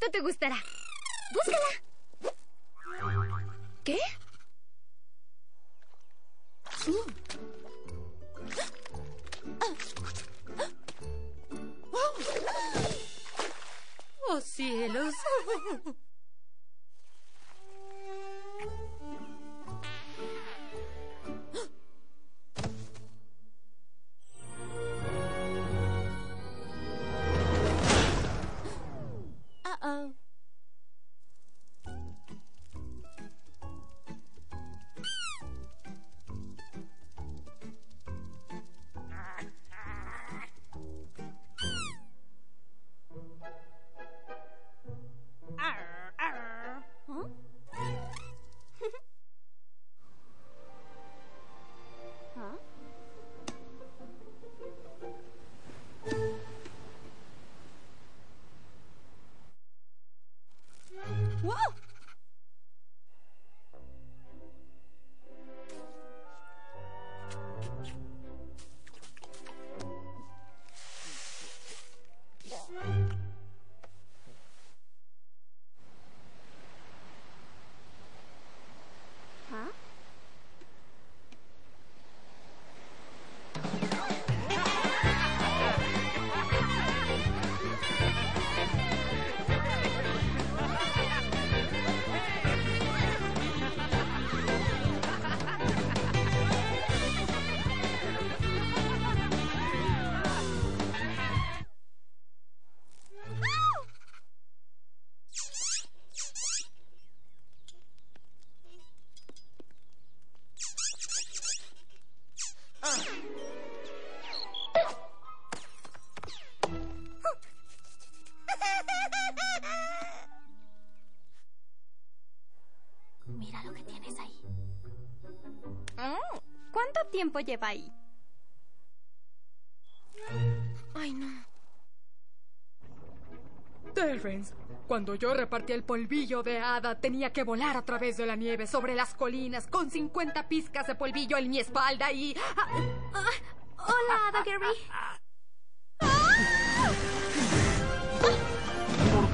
Esto te gustará. Búscala. ¿Qué? ¡Oh, cielos! Mira lo que tienes ahí. Mm, ¿Cuánto tiempo lleva ahí? Ay, no. Terrence, cuando yo repartí el polvillo de hada, tenía que volar a través de la nieve sobre las colinas con 50 pizcas de polvillo en mi espalda y... ¡Ah! Hola, Ada Gary.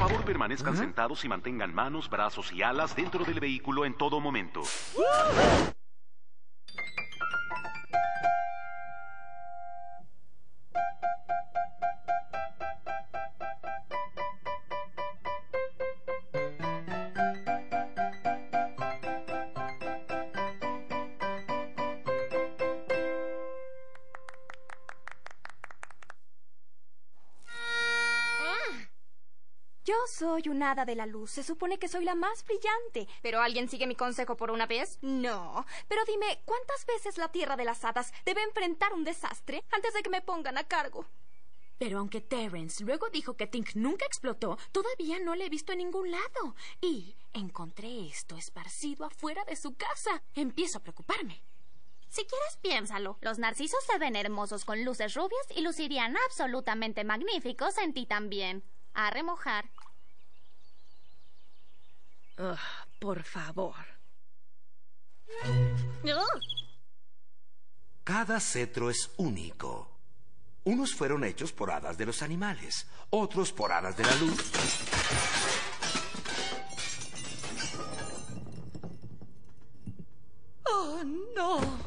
Favor, permanezcan sentados y mantengan manos, brazos y alas dentro del vehículo en todo momento. Yo soy un hada de la luz. Se supone que soy la más brillante. ¿Pero alguien sigue mi consejo por una vez? No. Pero dime, ¿cuántas veces la Tierra de las Hadas debe enfrentar un desastre antes de que me pongan a cargo? Pero aunque Terrence luego dijo que Tink nunca explotó, todavía no le he visto en ningún lado. Y encontré esto esparcido afuera de su casa. Empiezo a preocuparme. Si quieres, piénsalo. Los narcisos se ven hermosos con luces rubias y lucirían absolutamente magníficos en ti también. A remojar. Ugh, por favor. Cada cetro es único. Unos fueron hechos por hadas de los animales, otros por hadas de la luz. ¡Oh, no!